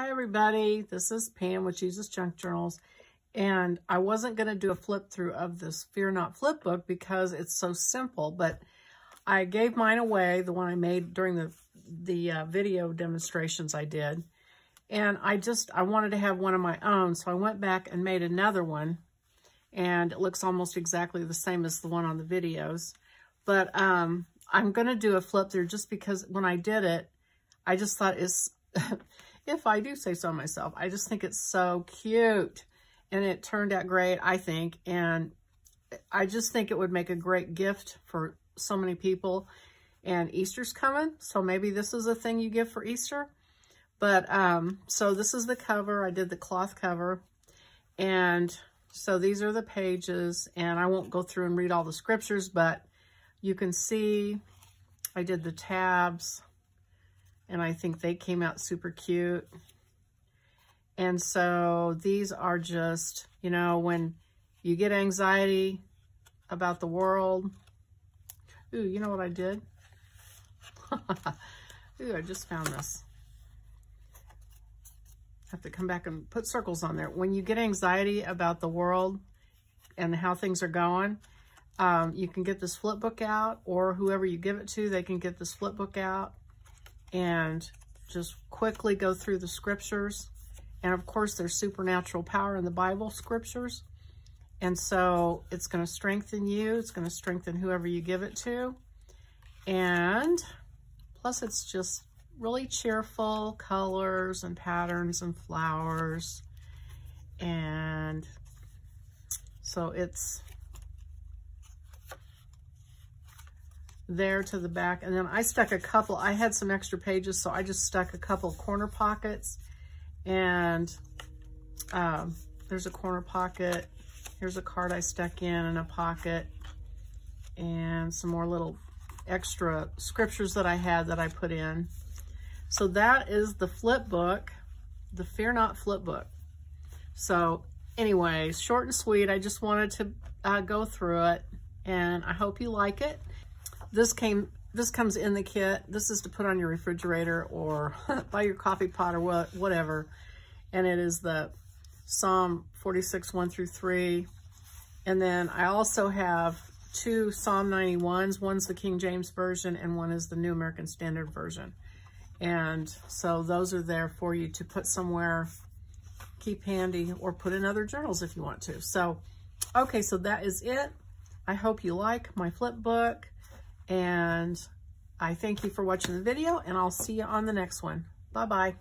Hi everybody, this is Pam with Jesus Junk Journals. And I wasn't going to do a flip through of this Fear Not flip book because it's so simple but I gave mine away, the one I made during the, the uh, video demonstrations I did. And I just, I wanted to have one of my own so I went back and made another one. And it looks almost exactly the same as the one on the videos. But um, I'm going to do a flip through just because when I did it I just thought it's if I do say so myself. I just think it's so cute. And it turned out great, I think. And I just think it would make a great gift for so many people. And Easter's coming, so maybe this is a thing you give for Easter. But, um, so this is the cover. I did the cloth cover. And so these are the pages. And I won't go through and read all the scriptures, but you can see I did the tabs and I think they came out super cute. And so these are just, you know, when you get anxiety about the world. Ooh, you know what I did? Ooh, I just found this. Have to come back and put circles on there. When you get anxiety about the world and how things are going, um, you can get this flip book out or whoever you give it to, they can get this flip book out and just quickly go through the scriptures. And of course, there's supernatural power in the Bible scriptures. And so it's going to strengthen you. It's going to strengthen whoever you give it to. And plus it's just really cheerful colors and patterns and flowers. And so it's there to the back. And then I stuck a couple, I had some extra pages, so I just stuck a couple corner pockets. And um, there's a corner pocket. Here's a card I stuck in in a pocket. And some more little extra scriptures that I had that I put in. So that is the flip book, the Fear Not flip book. So anyway, short and sweet. I just wanted to uh, go through it and I hope you like it. This came, this comes in the kit. This is to put on your refrigerator or by your coffee pot or what, whatever. And it is the Psalm 46, 1 through 3. And then I also have two Psalm 91s. One's the King James Version and one is the New American Standard Version. And so those are there for you to put somewhere, keep handy, or put in other journals if you want to. So, okay, so that is it. I hope you like my flip book. And I thank you for watching the video and I'll see you on the next one. Bye-bye.